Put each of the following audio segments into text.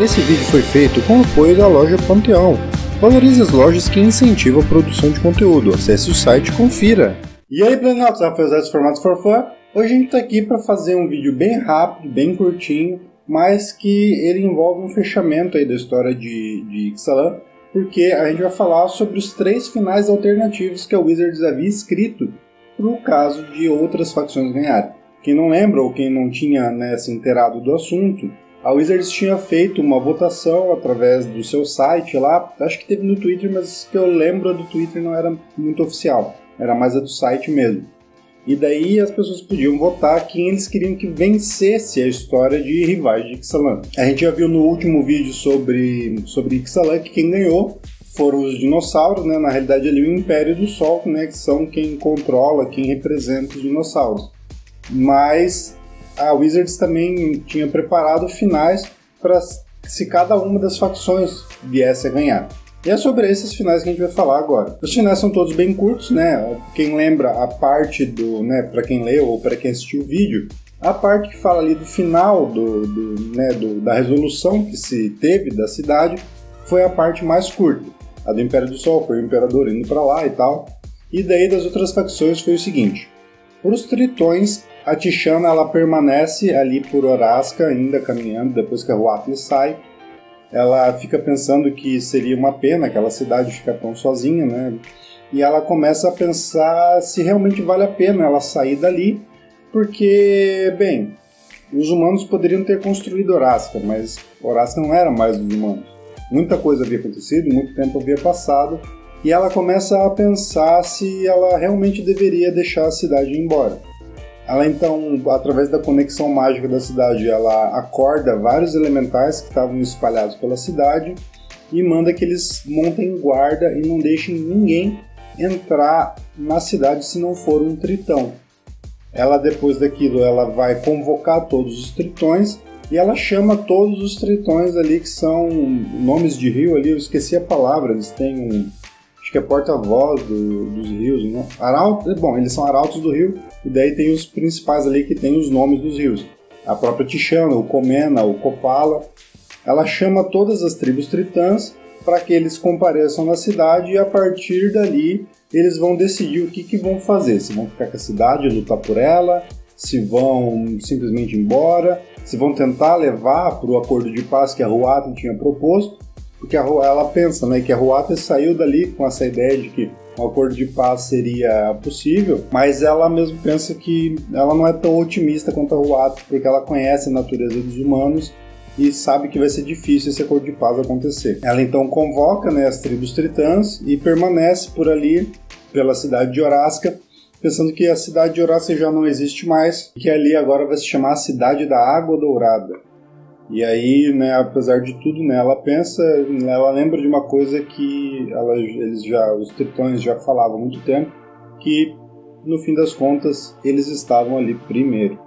Esse vídeo foi feito com o apoio da loja Panteão. Valorize as lojas que incentivam a produção de conteúdo. Acesse o site e confira. E aí, Planaltos, Rafael Zé Formatos for Fun. Hoje a gente está aqui para fazer um vídeo bem rápido, bem curtinho, mas que ele envolve um fechamento aí da história de, de Ixalan, porque a gente vai falar sobre os três finais alternativos que a Wizards havia escrito para o caso de outras facções ganharem. Quem não lembra ou quem não tinha né, se inteirado do assunto, a Wizards tinha feito uma votação através do seu site lá, acho que teve no Twitter, mas que eu lembro do Twitter não era muito oficial, era mais a do site mesmo. E daí as pessoas podiam votar quem eles queriam que vencesse a história de rivais de Ixalan. A gente já viu no último vídeo sobre, sobre Ixalan que quem ganhou foram os dinossauros, né? Na realidade ali o Império do Sol, né? Que são quem controla, quem representa os dinossauros. Mas a Wizards também tinha preparado finais para se cada uma das facções viesse a ganhar. E é sobre esses finais que a gente vai falar agora. Os finais são todos bem curtos, né? Quem lembra a parte do, né, para quem leu ou para quem assistiu o vídeo, a parte que fala ali do final do, do, né, do, da resolução que se teve da cidade foi a parte mais curta. A do Império do Sol foi o imperador indo para lá e tal. E daí das outras facções foi o seguinte: para os tritões a Tishana ela permanece ali por Orasca, ainda caminhando, depois que a Huatli sai. Ela fica pensando que seria uma pena aquela cidade ficar tão sozinha, né? E ela começa a pensar se realmente vale a pena ela sair dali, porque, bem, os humanos poderiam ter construído Orasca, mas Orasca não era mais dos humanos. Muita coisa havia acontecido, muito tempo havia passado, e ela começa a pensar se ela realmente deveria deixar a cidade ir embora. Ela então, através da conexão mágica da cidade, ela acorda vários elementais que estavam espalhados pela cidade e manda que eles montem guarda e não deixem ninguém entrar na cidade se não for um tritão. Ela depois daquilo, ela vai convocar todos os tritões e ela chama todos os tritões ali que são nomes de rio ali, eu esqueci a palavra, eles têm um acho que é porta-voz do, dos rios, né? Arauto, bom, eles são arautos do rio, e daí tem os principais ali que tem os nomes dos rios. A própria Tixana, o Comena, o Copala. Ela chama todas as tribos tritãs para que eles compareçam na cidade e a partir dali eles vão decidir o que, que vão fazer. Se vão ficar com a cidade, lutar por ela, se vão simplesmente embora, se vão tentar levar para o acordo de paz que a Ruatan tinha proposto, porque a, ela pensa né, que a Ruata saiu dali com essa ideia de que um acordo de paz seria possível, mas ela mesmo pensa que ela não é tão otimista quanto a Ruata, porque ela conhece a natureza dos humanos e sabe que vai ser difícil esse acordo de paz acontecer. Ela então convoca né, as tribos tritãs e permanece por ali, pela cidade de Orasca, pensando que a cidade de Orasca já não existe mais, que ali agora vai se chamar a Cidade da Água Dourada. E aí, né, apesar de tudo, né, ela pensa, ela lembra de uma coisa que ela, eles já, os tritões já falavam há muito tempo, que no fim das contas eles estavam ali primeiro.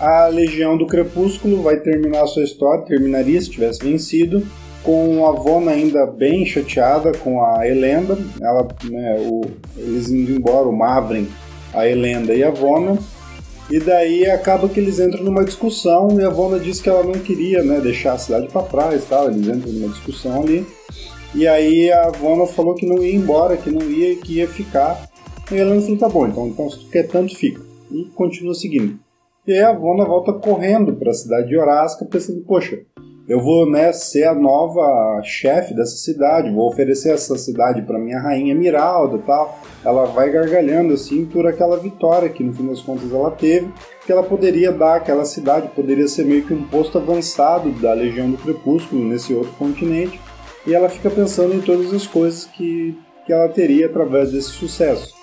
A Legião do Crepúsculo vai terminar a sua história, terminaria se tivesse vencido, com a Vona ainda bem chateada com a Elenda, ela, né, o, eles indo embora, o Mavrin, a Elenda e a Vona, e daí acaba que eles entram numa discussão e a Wanda diz que ela não queria né, deixar a cidade para trás tal. Eles entram numa discussão ali. E aí a Wanda falou que não ia embora, que não ia que ia ficar. E ela falou, tá bom, então, então se tu quer tanto, fica. E continua seguindo. E aí a Wanda volta correndo para a cidade de Orasca, pensando, poxa, eu vou né, ser a nova chefe dessa cidade, vou oferecer essa cidade para minha rainha Miralda tal. Ela vai gargalhando assim por aquela vitória que no fim das contas ela teve, que ela poderia dar aquela cidade, poderia ser meio que um posto avançado da Legião do Crepúsculo nesse outro continente. E ela fica pensando em todas as coisas que, que ela teria através desse sucesso.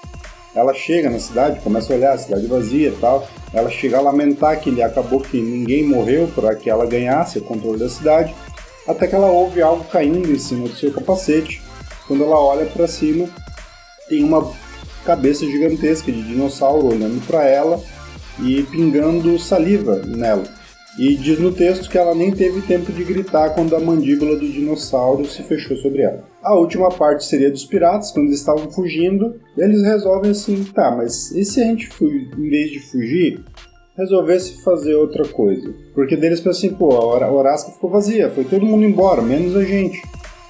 Ela chega na cidade, começa a olhar a cidade vazia e tal. Ela chega a lamentar que acabou que ninguém morreu para que ela ganhasse o controle da cidade, até que ela ouve algo caindo em cima do seu capacete. Quando ela olha para cima, tem uma cabeça gigantesca de dinossauro olhando para ela e pingando saliva nela. E diz no texto que ela nem teve tempo de gritar quando a mandíbula do dinossauro se fechou sobre ela. A última parte seria dos piratas, quando eles estavam fugindo, eles resolvem assim, tá, mas e se a gente, em vez de fugir, resolvesse fazer outra coisa. Porque deles pensam assim, pô, a Horasca ficou vazia, foi todo mundo embora, menos a gente.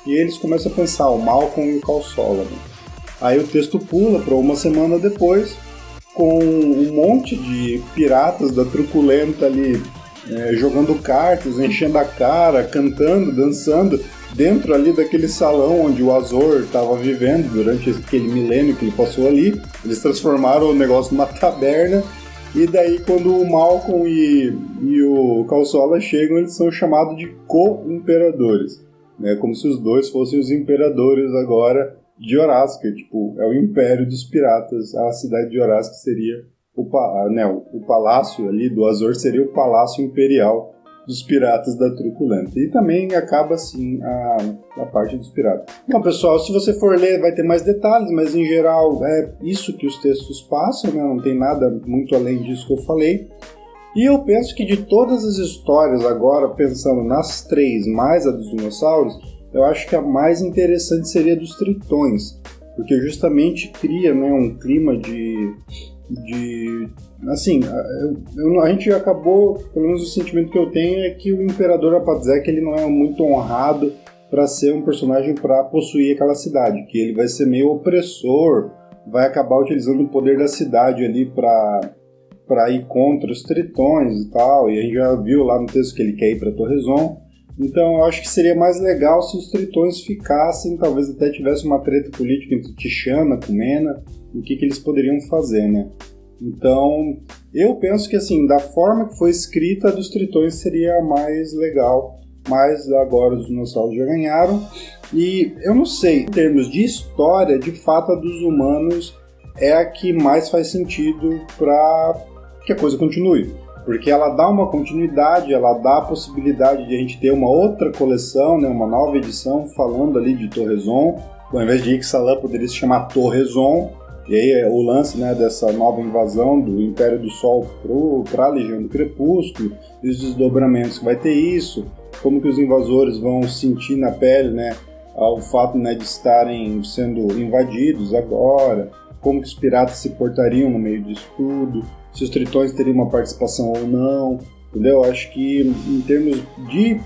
E eles começam a pensar, o Malcolm e o. Né? Aí o texto pula para uma semana depois, com um monte de piratas da truculenta ali é, jogando cartas, enchendo a cara, cantando, dançando, dentro ali daquele salão onde o Azor estava vivendo durante aquele milênio que ele passou ali. Eles transformaram o negócio numa taberna. E daí, quando o Malcolm e, e o Calçola chegam, eles são chamados de co-imperadores. Né? Como se os dois fossem os imperadores agora de Orasca. Tipo, é o império dos piratas. A cidade de Orasca seria o, né, o palácio ali do Azor seria o palácio imperial dos piratas da Truculenta. E também acaba assim a, a parte dos piratas. Então, pessoal, se você for ler, vai ter mais detalhes, mas em geral é isso que os textos passam, né? não tem nada muito além disso que eu falei. E eu penso que de todas as histórias, agora pensando nas três mais a dos dinossauros, eu acho que a mais interessante seria dos tritões, porque justamente cria né, um clima de de assim, eu, a gente acabou, pelo menos o sentimento que eu tenho é que o imperador Apadzek ele não é muito honrado para ser um personagem para possuir aquela cidade, que ele vai ser meio opressor, vai acabar utilizando o poder da cidade ali para para ir contra os tritões e tal, e a gente já viu lá no texto que ele quer ir para Torrezon. Então eu acho que seria mais legal se os tritões ficassem, talvez até tivesse uma treta política entre Tichana com Mena, o que, que eles poderiam fazer, né? Então, eu penso que assim, da forma que foi escrita, dos tritões seria a mais legal, mas agora os dinossauros já ganharam. E eu não sei, em termos de história, de fato a dos humanos é a que mais faz sentido para que a coisa continue. Porque ela dá uma continuidade, ela dá a possibilidade de a gente ter uma outra coleção, né, uma nova edição falando ali de Torrezon. Ao invés de Ixalan, poderia se chamar Torrezon, e aí é o lance né, dessa nova invasão do Império do Sol para a Legião do Crepúsculo, e os desdobramentos que vai ter isso, como que os invasores vão sentir na pele né, o fato né, de estarem sendo invadidos agora, como que os piratas se portariam no meio disso tudo, se os tritões teriam uma participação ou não, entendeu? Acho que em termos de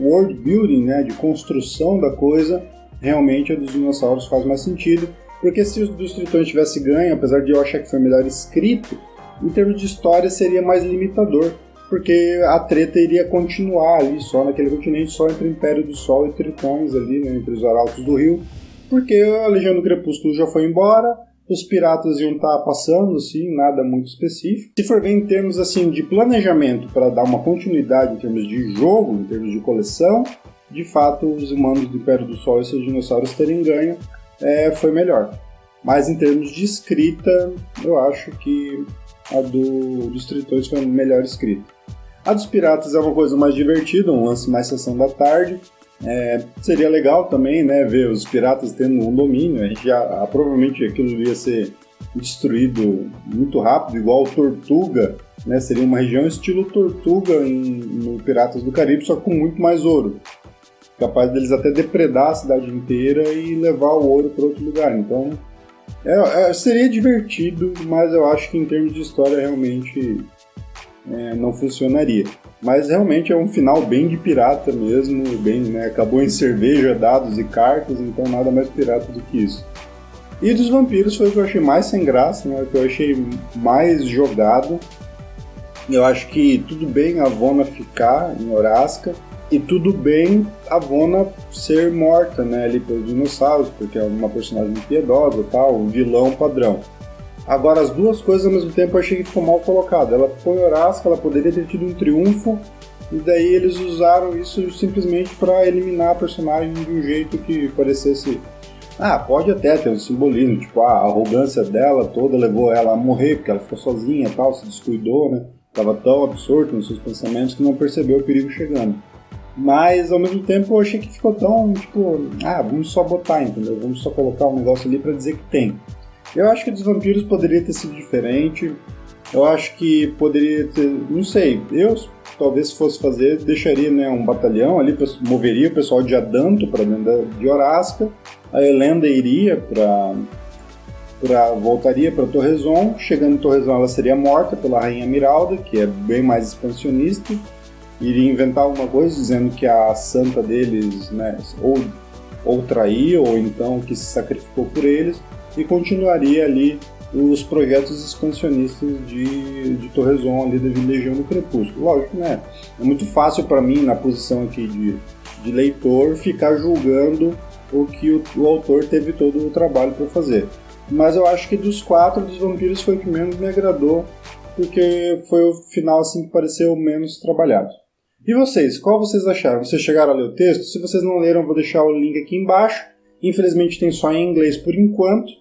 world building, né, de construção da coisa, realmente a dos dinossauros faz mais sentido porque se os Tritões tivesse ganho, apesar de eu achar que foi melhor escrito, em termos de história seria mais limitador. Porque a treta iria continuar ali, só naquele continente, só entre o Império do Sol e Tritões ali, né, entre os Arautos do Rio. Porque a Legião do Crepúsculo já foi embora, os piratas iam estar tá passando, assim, nada muito específico. Se for ver em termos assim de planejamento para dar uma continuidade em termos de jogo, em termos de coleção, de fato os humanos do Império do Sol e seus dinossauros terem ganho é, foi melhor. Mas em termos de escrita, eu acho que a do, dos Tritões foi melhor escrita. A dos Piratas é uma coisa mais divertida, um lance mais sessão da tarde. É, seria legal também, né, ver os piratas tendo um domínio. A gente já, ah, provavelmente aquilo ia ser destruído muito rápido, igual Tortuga, né? Seria uma região estilo Tortuga em, no Piratas do Caribe, só com muito mais ouro capaz deles até depredar a cidade inteira e levar o ouro para outro lugar. Então, é, é, seria divertido, mas eu acho que em termos de história realmente é, não funcionaria. Mas realmente é um final bem de pirata mesmo, bem, né, acabou em cerveja, dados e cartas, então nada mais pirata do que isso. E dos vampiros foi o que eu achei mais sem graça, né, o que eu achei mais jogado. Eu acho que tudo bem a Vona ficar em Orasca, e tudo bem a Vona ser morta, né, ali pelos dinossauros, porque é uma personagem piedosa tal, um vilão padrão. Agora, as duas coisas ao mesmo tempo eu achei que ficou mal colocado. Ela ficou em ela poderia ter tido um triunfo, e daí eles usaram isso simplesmente para eliminar a personagem de um jeito que parecesse. Ah, pode até ter um simbolismo, tipo, a arrogância dela toda levou ela a morrer, porque ela ficou sozinha tal, se descuidou, né? Tava tão absorto nos seus pensamentos que não percebeu o perigo chegando. Mas ao mesmo tempo eu achei que ficou tão tipo, ah, vamos só botar, entendeu? Vamos só colocar um negócio ali para dizer que tem. Eu acho que dos vampiros poderia ter sido diferente. Eu acho que poderia ter, não sei, eu talvez se fosse fazer, deixaria né, um batalhão ali, moveria o pessoal de Adanto para dentro de Orasca, a Helenda iria para pra, voltaria para Torrezon. Chegando em Torrezon, ela seria morta pela Rainha Miralda, que é bem mais expansionista. Iria inventar alguma coisa dizendo que a santa deles, né, ou, ou traiu, ou então que se sacrificou por eles, e continuaria ali os projetos expansionistas de, de Torrezon ali da Legião do Crepúsculo. Lógico, né? É muito fácil para mim, na posição aqui de, de leitor, ficar julgando o que o, o autor teve todo o trabalho para fazer. Mas eu acho que dos quatro dos vampiros foi o que menos me agradou, porque foi o final assim que pareceu menos trabalhado. E vocês, qual vocês acharam? Vocês chegaram a ler o texto? Se vocês não leram, vou deixar o link aqui embaixo. Infelizmente tem só em inglês por enquanto.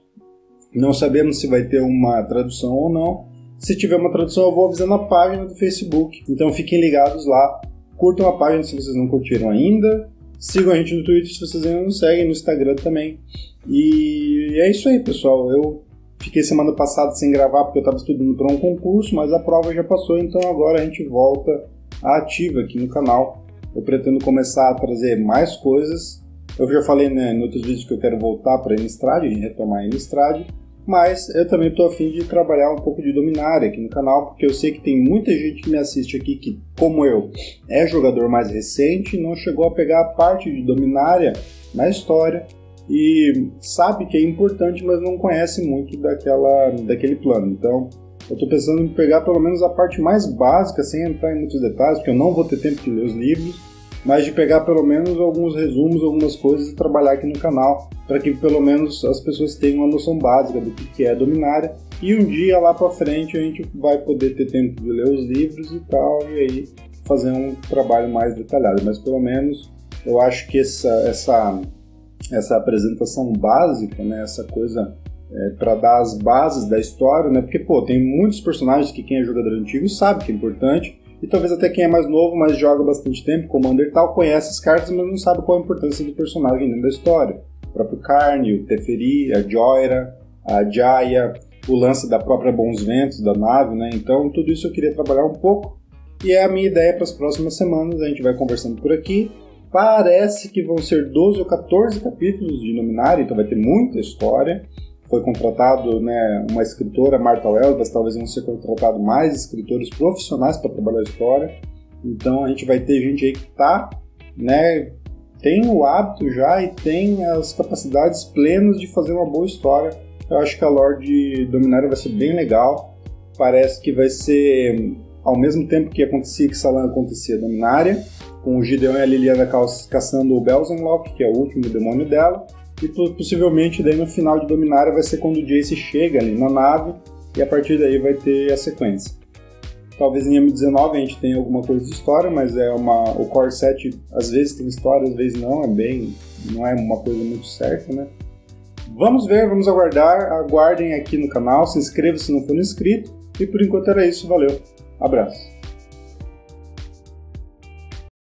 Não sabemos se vai ter uma tradução ou não. Se tiver uma tradução, eu vou avisar na página do Facebook. Então fiquem ligados lá. Curtam a página se vocês não curtiram ainda. Sigam a gente no Twitter se vocês ainda não seguem, no Instagram também. E é isso aí, pessoal. Eu fiquei semana passada sem gravar porque eu estava estudando para um concurso, mas a prova já passou, então agora a gente volta ativa aqui no canal. Eu pretendo começar a trazer mais coisas. Eu já falei né, em outros vídeos que eu quero voltar para a Innistrad, retomar a Innistrad. Mas eu também estou afim de trabalhar um pouco de Dominária aqui no canal, porque eu sei que tem muita gente que me assiste aqui que, como eu, é jogador mais recente não chegou a pegar a parte de Dominária na história e sabe que é importante, mas não conhece muito daquela, daquele plano. Então, eu estou pensando em pegar pelo menos a parte mais básica, sem entrar em muitos detalhes, porque eu não vou ter tempo de ler os livros mas de pegar pelo menos alguns resumos, algumas coisas e trabalhar aqui no canal para que pelo menos as pessoas tenham uma noção básica do que é Dominária. E um dia lá para frente a gente vai poder ter tempo de ler os livros e tal e aí fazer um trabalho mais detalhado, mas pelo menos eu acho que essa essa essa apresentação básica, né, essa coisa é, para dar as bases da história, né? Porque pô, tem muitos personagens que quem é jogador antigo sabe que é importante, e talvez até quem é mais novo, mas joga bastante tempo, como Undertale, conhece as cartas, mas não sabe qual a importância do personagem dentro da história. O próprio Carne, o Teferi, a Joyra, a Jaya, o lance da própria Bons Ventos, da nave, né? Então, tudo isso eu queria trabalhar um pouco. E é a minha ideia para as próximas semanas, a gente vai conversando por aqui. Parece que vão ser 12 ou 14 capítulos de Luminária, então vai ter muita história foi contratado né, uma escritora, Marta Welbas, talvez vão ser contratados mais escritores profissionais para trabalhar a história. Então a gente vai ter gente aí que tá, né, tem o hábito já e tem as capacidades plenas de fazer uma boa história. Eu acho que a Lorde Dominária vai ser bem legal. Parece que vai ser ao mesmo tempo que acontecia que Salan acontecia Dominária, com o Gideon e a Liliana caçando o Belzenlock, que é o último demônio dela e possivelmente daí no final de Dominária vai ser quando o Jace chega ali na nave e a partir daí vai ter a sequência. Talvez em M19 a gente tenha alguma coisa de história, mas é uma o Core 7 às vezes tem história, às vezes não, é bem não é uma coisa muito certa, né? Vamos ver, vamos aguardar, aguardem aqui no canal, se inscreva se não for inscrito e por enquanto era isso, valeu. Abraço.